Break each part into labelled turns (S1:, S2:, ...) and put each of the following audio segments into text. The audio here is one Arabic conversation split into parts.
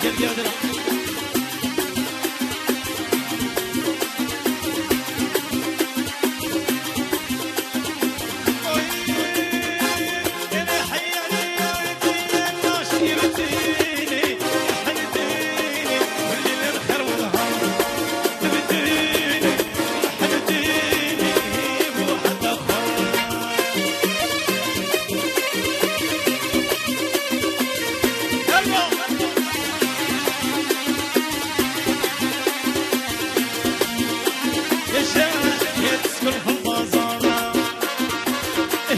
S1: hareket gördün.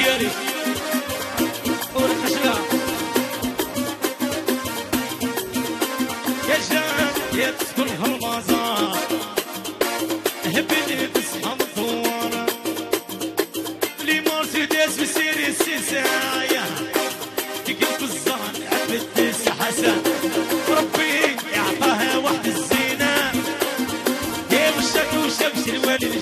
S1: يشيري والخشلة يا جان يا تسكن هالمزار هبني تصحى الثوار لي مرسيدس بسيري السيسايا. تقلب الزهر عبد حسن. ربي يعطاها واحد الزينة. يا وشك وشمس الوالد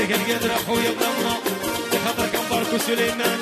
S1: القادر اخويا بلمنا لخاطر كان باركو سليمان